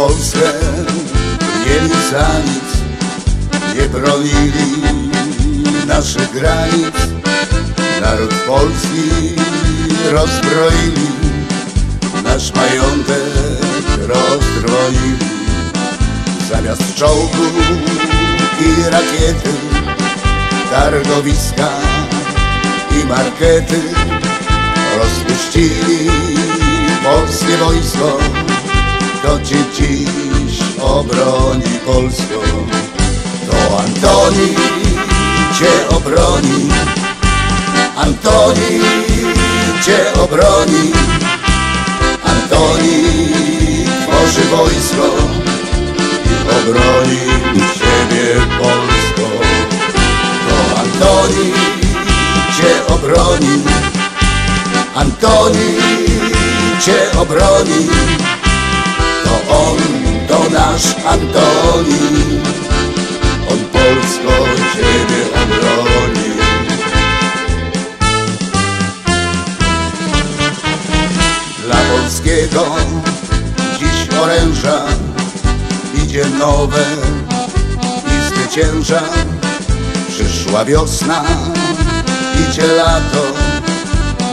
Polskę mieli za nic, nie bronili naszych granic. Naród polski rozbroili, nasz majątek rozstroili. Zamiast czołgów i rakiety, targowiska i markety rozpuścili polskie wojsko. Kto cię dziś obroni Polską? To Antoni cię obroni, Antoni cię obroni, Antoni tworzy wojsko i obroni ciebie Polsko. To Antoni cię obroni, Antoni cię obroni, nasz Antoni, on Polsko ciebie obroni. Dla polskiego dziś oręża idzie nowe i zwycięża. Przyszła wiosna, idzie lato,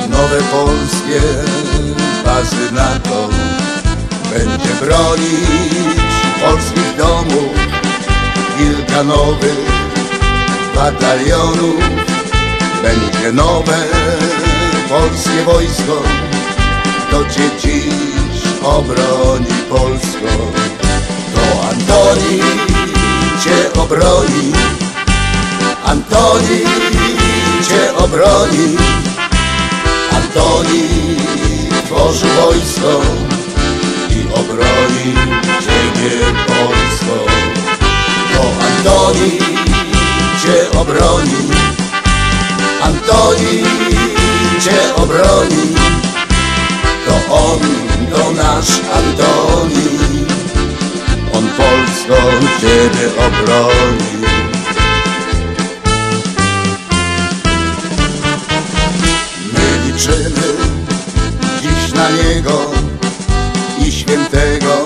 nowe polskie bazy NATO. Będzie bronić polskich domów kilka nowych batalionów. Będzie nowe polskie wojsko, to cię dziś obroni Polsko. To Antoni cię obroni, Antoni cię obroni, Antoni tworzy wojsko obroni, Antoni cię obroni, to on, to nasz Antoni, on Polską ciebie obroni. My liczymy dziś na niego i świętego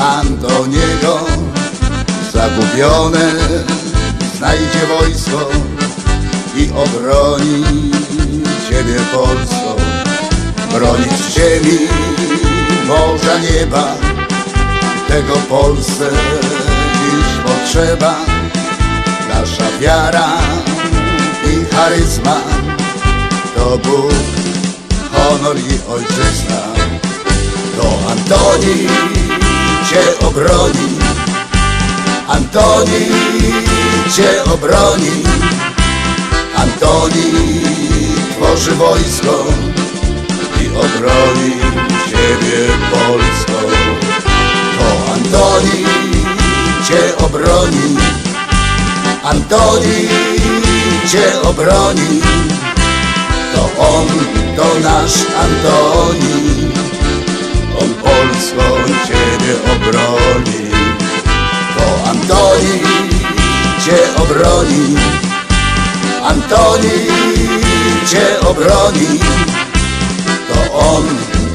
Antoniego. Zagubione znajdzie wojsko i obroni Ciebie Polsko. Bronić ziemi, morza, nieba, tego Polsce dziś potrzeba. Nasza wiara i charyzma to Bóg, honor i ojczyzna. To Antoni Cię obroni, Antoni Cię obroni, Antoni tworzy wojsko i obroni Ciebie Polsko. To Antoni Cię obroni, Antoni Cię obroni, to on, to nasz Antoni, on Polską Ciebie obroni. Obroni, Antoni Cię obroni, to on,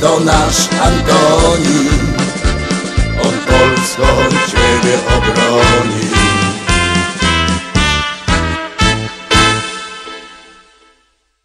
to nasz Antoni, on obroni.